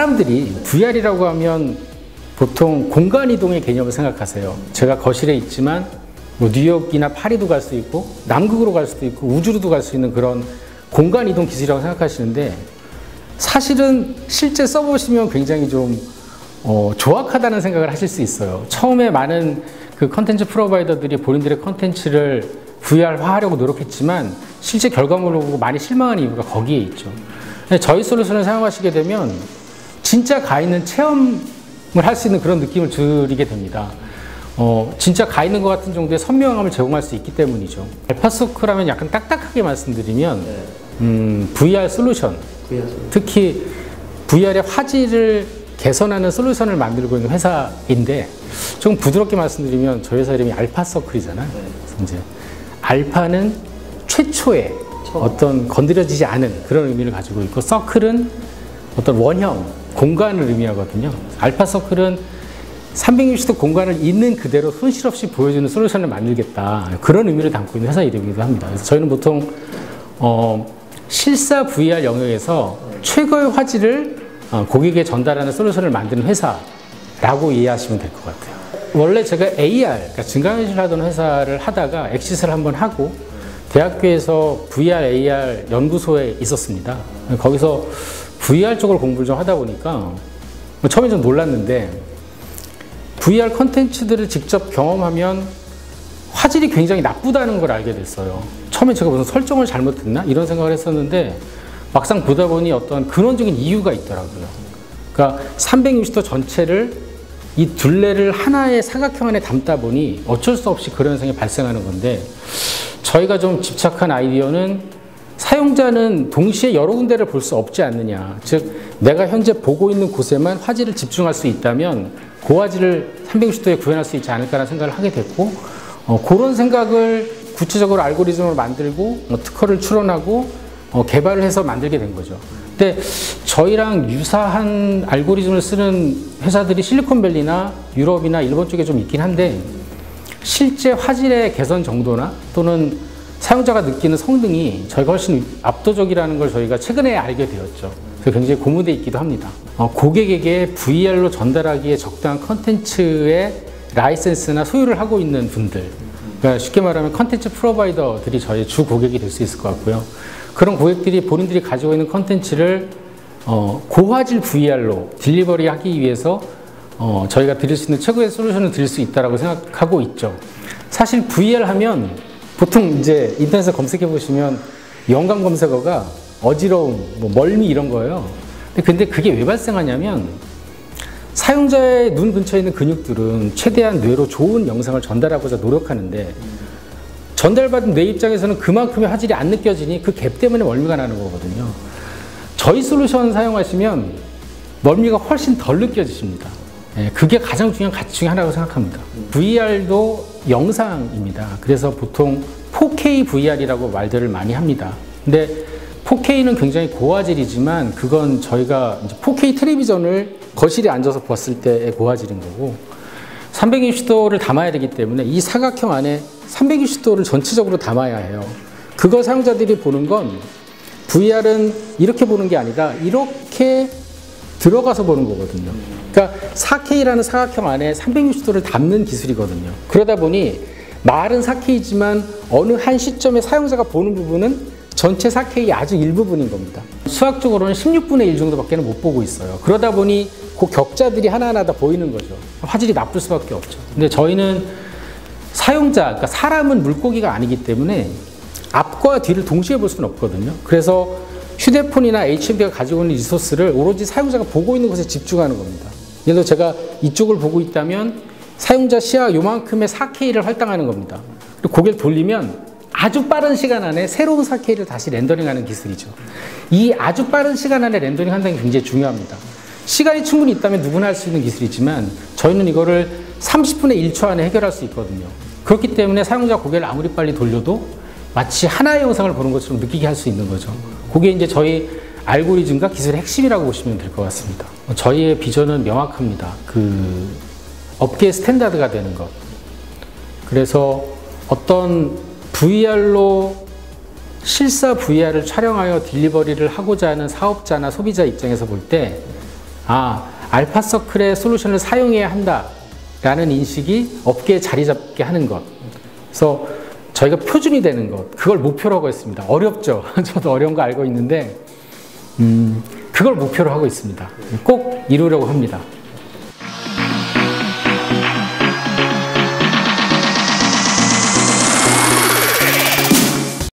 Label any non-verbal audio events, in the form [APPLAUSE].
사람들이 VR이라고 하면 보통 공간 이동의 개념을 생각하세요. 제가 거실에 있지만 뭐 뉴욕이나 파리도 갈 수 있고 남극으로 갈 수도 있고 우주로도 갈 수 있는 그런 공간 이동 기술이라고 생각하시는데 사실은 실제 써보시면 굉장히 좀 어, 조악하다는 생각을 하실 수 있어요. 처음에 많은 그 컨텐츠 provider들이 본인들의 컨텐츠를 VR화하려고 노력했지만 실제 결과물을 보고 많이 실망한 이유가 거기에 있죠. 저희 솔루션을 사용하시게 되면 진짜 가 있는 체험을 할 수 있는 그런 느낌을 드리게 됩니다. 어, 진짜 가 있는 것 같은 정도의 선명함을 제공할 수 있기 때문이죠. 알파소크라면 약간 딱딱하게 말씀드리면 네. 음, VR 솔루션. 특히 VR의 화질을 개선하는 솔루션을 만들고 있는 회사인데 좀 부드럽게 말씀드리면 저희 회사 이름이 알파서클이잖아요. 네. 그래서 이제 알파는 최초의. 어떤 건드려지지 않은 그런 의미를 가지고 있고 서클은 어떤 원형 공간을 의미하거든요. 알파 서클은 360도 공간을 있는 그대로 손실 없이 보여주는 솔루션을 만들겠다 그런 의미를 담고 있는 회사 이름이기도 합니다. 그래서 저희는 보통 어, 실사 VR 영역에서 최고의 화질을 어, 고객에게 전달하는 솔루션을 만드는 회사라고 이해하시면 될 것 같아요. 원래 제가 AR, 그러니까 증강현실 하던 회사를 하다가 엑시스를 한번 하고 대학교에서 VR, AR 연구소에 있었습니다. 거기서 VR 쪽을 공부를 좀 하다 보니까 뭐 처음에 좀 놀랐는데 VR 컨텐츠들을 직접 경험하면 화질이 굉장히 나쁘다는 걸 알게 됐어요. 처음에 제가 무슨 설정을 잘못했나? 이런 생각을 했었는데 막상 보다 보니 어떤 근원적인 이유가 있더라고요. 그러니까 360도 전체를 이 둘레를 하나의 사각형 안에 담다 보니 어쩔 수 없이 그런 현상이 발생하는 건데 저희가 좀 집착한 아이디어는 사용자는 동시에 여러 군데를 볼 수 없지 않느냐. 즉, 내가 현재 보고 있는 곳에만 화질을 집중할 수 있다면 고화질을 360도에 구현할 수 있지 않을까라는 생각을 하게 됐고, 어, 그런 생각을 구체적으로 알고리즘을 만들고, 어, 특허를 출원하고, 어, 개발을 해서 만들게 된 거죠. 근데 저희랑 유사한 알고리즘을 쓰는 회사들이 실리콘밸리나 유럽이나 일본 쪽에 좀 있긴 한데, 실제 화질의 개선 정도나 또는 사용자가 느끼는 성능이 저희가 훨씬 압도적이라는 걸 저희가 최근에 알게 되었죠. 그래서 굉장히 고무돼 있기도 합니다. 어, 고객에게 VR로 전달하기에 적당한 컨텐츠의 라이센스나 소유를 하고 있는 분들. 그러니까 쉽게 말하면 컨텐츠 provider들이 저희 주 고객이 될 수 있을 것 같고요. 그런 고객들이 본인들이 가지고 있는 컨텐츠를 어, 고화질 VR로 delivery 하기 위해서 어, 저희가 드릴 수 있는 최고의 솔루션을 드릴 수 있다고 생각하고 있죠. 사실 VR 하면 보통 이제 인터넷에 검색해 보시면 연관 검색어가 어지러움, 뭐 멀미 이런 거예요. 근데, 그게 왜 발생하냐면 사용자의 눈 근처에 있는 근육들은 최대한 뇌로 좋은 영상을 전달하고자 노력하는데 전달받은 뇌 입장에서는 그만큼의 화질이 안 느껴지니 그 갭 때문에 멀미가 나는 거거든요. 저희 솔루션 사용하시면 멀미가 훨씬 덜 느껴지십니다. 예, 그게 가장 중요한 가치 중에 하나라고 생각합니다. VR도 영상입니다. 그래서 보통 4K VR이라고 말들을 많이 합니다. 근데 4K는 굉장히 고화질이지만 그건 저희가 4K 텔레비전을 거실에 앉아서 봤을 때의 고화질인 거고 360도를 담아야 되기 때문에 이 사각형 안에 360도를 전체적으로 담아야 해요. 그걸 사용자들이 보는 건 VR은 이렇게 보는 게 아니라 이렇게 들어가서 보는 거거든요. 그러니까 4K라는 사각형 안에 360도를 담는 기술이거든요. 그러다 보니 말은 4K지만 어느 한 시점에 사용자가 보는 부분은 전체 4K의 아주 일부분인 겁니다. 수학적으로는 16분의 1 정도밖에 못 보고 있어요. 그러다 보니 그 격자들이 하나하나 다 보이는 거죠. 화질이 나쁠 수밖에 없죠. 근데 저희는 사용자, 그러니까 사람은 물고기가 아니기 때문에 앞과 뒤를 동시에 볼 수는 없거든요. 그래서 휴대폰이나 HMD가 가지고 있는 리소스를 오로지 사용자가 보고 있는 곳에 집중하는 겁니다. 예를 들어 제가 이쪽을 보고 있다면 사용자 시야 요만큼의 4K를 할당하는 겁니다. 그리고 고개를 돌리면 아주 빠른 시간 안에 새로운 4K를 다시 렌더링하는 기술이죠. 이 아주 빠른 시간 안에 렌더링 한다는 게 굉장히 중요합니다. 시간이 충분히 있다면 누구나 할 수 있는 기술이지만 저희는 이거를 30분의 1초 안에 해결할 수 있거든요. 그렇기 때문에 사용자 고개를 아무리 빨리 돌려도 마치 하나의 영상을 보는 것처럼 느끼게 할 수 있는 거죠. 그게 이제 저희 알고리즘과 기술의 핵심이라고 보시면 될 것 같습니다. 저희의 비전은 명확합니다. 그 업계 스탠다드가 되는 것. 그래서 어떤 VR로 실사 VR을 촬영하여 딜리버리를 하고자 하는 사업자나 소비자 입장에서 볼 때 아, 알파 서클의 솔루션을 사용해야 한다 라는 인식이 업계에 자리 잡게 하는 것. 그래서 저희가 표준이 되는 것, 그걸 목표로 하고 있습니다. 어렵죠. [LAUGHS] 저도 어려운 거 알고 있는데, 음, 그걸 목표로 하고 있습니다. 꼭 이루려고 합니다.